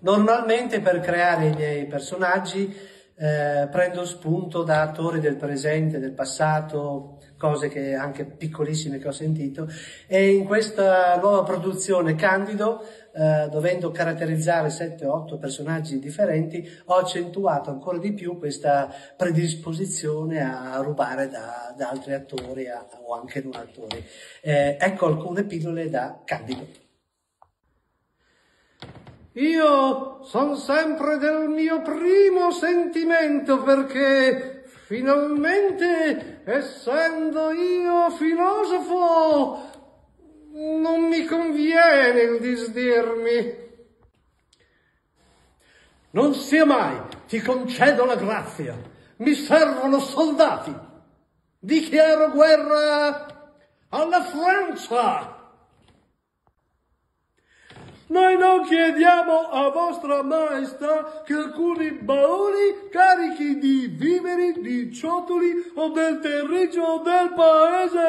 Normalmente per creare i miei personaggi eh, prendo spunto da attori del presente, del passato, cose che anche piccolissime che ho sentito e in questa nuova produzione Candido, eh, dovendo caratterizzare 7-8 personaggi differenti, ho accentuato ancora di più questa predisposizione a rubare da, da altri attori a, o anche non attori. Eh, ecco alcune pillole da Candido. Io sono sempre del mio primo sentimento perché finalmente, essendo io filosofo, non mi conviene il disdirmi. Non sia mai, ti concedo la grazia, mi servono soldati. Dichiaro guerra alla Francia. Noi non chiediamo a vostra maestà che alcuni bauli carichi di viveri, di ciotoli o del terriccio del paese